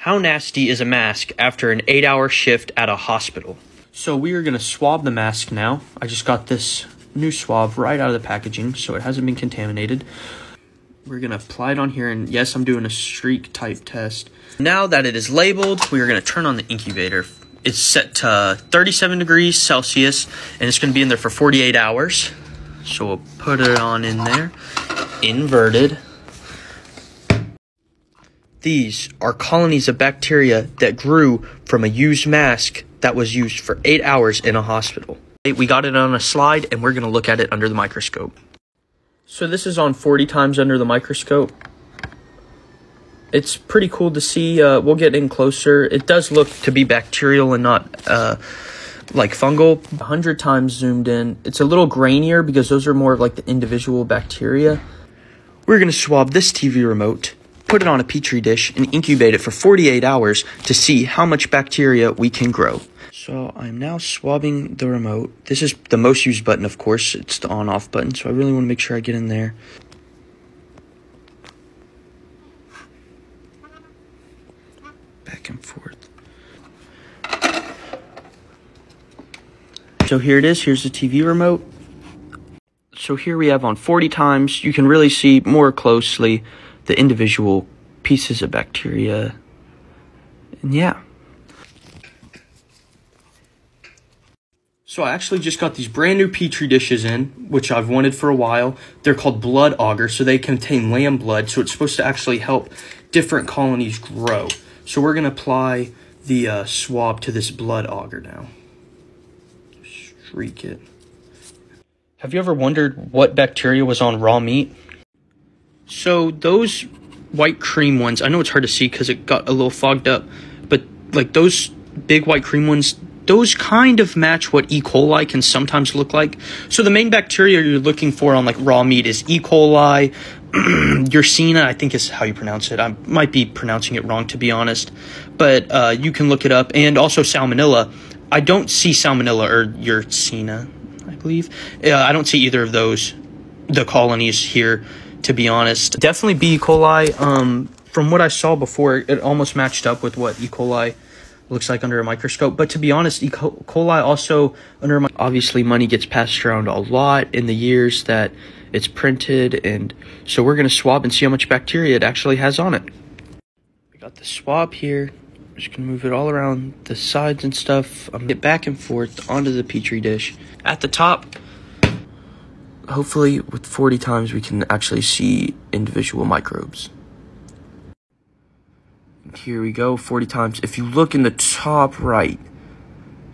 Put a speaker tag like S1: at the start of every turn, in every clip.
S1: How nasty is a mask after an eight hour shift at a hospital? So we are going to swab the mask now. I just got this new swab right out of the packaging, so it hasn't been contaminated. We're going to apply it on here, and yes, I'm doing a streak type test. Now that it is labeled, we are going to turn on the incubator. It's set to 37 degrees Celsius, and it's going to be in there for 48 hours. So we'll put it on in there, inverted. These are colonies of bacteria that grew from a used mask that was used for eight hours in a hospital. We got it on a slide and we're going to look at it under the microscope. So this is on 40 times under the microscope. It's pretty cool to see. Uh, we'll get in closer. It does look to be bacterial and not uh, like fungal. 100 times zoomed in. It's a little grainier because those are more like the individual bacteria. We're going to swab this TV remote put it on a petri dish, and incubate it for 48 hours to see how much bacteria we can grow. So I'm now swabbing the remote. This is the most used button, of course. It's the on off button, so I really want to make sure I get in there. Back and forth. So here it is. Here's the TV remote. So here we have on 40 times. You can really see more closely the individual pieces of bacteria. And yeah. So I actually just got these brand new petri dishes in, which I've wanted for a while. They're called blood agar, so they contain lamb blood, so it's supposed to actually help different colonies grow. So we're going to apply the uh, swab to this blood agar now. Streak it. Have you ever wondered what bacteria was on raw meat? So those white cream ones, I know it's hard to see because it got a little fogged up, but like those big white cream ones, those kind of match what E. coli can sometimes look like. So the main bacteria you're looking for on like raw meat is E. coli, Yersinia, I think is how you pronounce it. I might be pronouncing it wrong to be honest, but uh, you can look it up, and also Salmonella. I don't see Salmonella or Yersinia, I believe. Uh, I don't see either of those, the colonies here to be honest. Definitely B. E. coli. Um, from what I saw before, it almost matched up with what E. coli looks like under a microscope. But to be honest, E. coli also under my, obviously money gets passed around a lot in the years that it's printed, and so we're gonna swab and see how much bacteria it actually has on it. We got the swab here. I'm just gonna move it all around the sides and stuff. I'm gonna get back and forth onto the petri dish. At the top, hopefully with 40 times we can actually see individual microbes. Here we go, 40 times. If you look in the top right,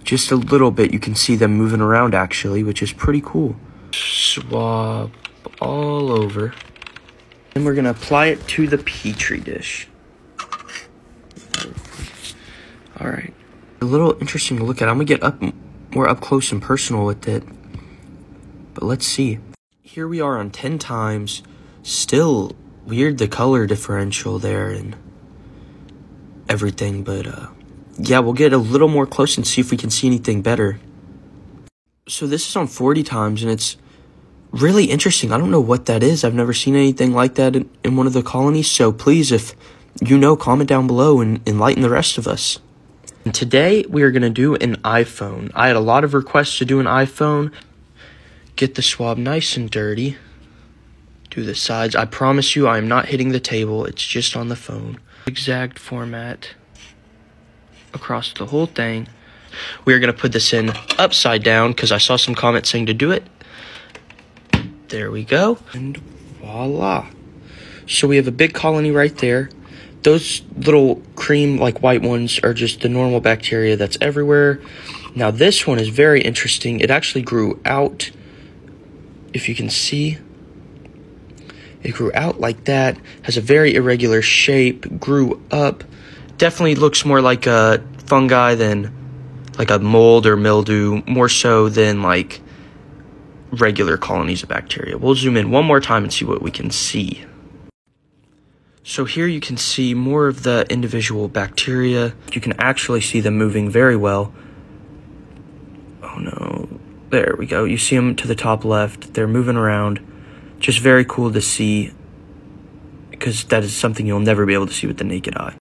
S1: just a little bit, you can see them moving around actually, which is pretty cool. Swab all over. And we're gonna apply it to the petri dish. All right. A little interesting to look at. I'm gonna get up more up close and personal with it. But let's see. Here we are on 10 times. Still weird the color differential there and everything, but uh, yeah, we'll get a little more close and see if we can see anything better. So this is on 40 times and it's really interesting. I don't know what that is. I've never seen anything like that in, in one of the colonies. So please, if you know, comment down below and enlighten the rest of us. And today we are going to do an iPhone. I had a lot of requests to do an iPhone. Get the swab nice and dirty. Do the sides. I promise you I am not hitting the table. It's just on the phone. Exact format across the whole thing. We are going to put this in upside down because I saw some comments saying to do it. There we go. And voila. So we have a big colony right there. Those little cream like white ones are just the normal bacteria that's everywhere. Now this one is very interesting. It actually grew out if you can see, it grew out like that, has a very irregular shape, grew up. Definitely looks more like a fungi than like a mold or mildew, more so than like regular colonies of bacteria. We'll zoom in one more time and see what we can see. So here you can see more of the individual bacteria. You can actually see them moving very well. There we go. You see them to the top left. They're moving around. Just very cool to see because that is something you'll never be able to see with the naked eye.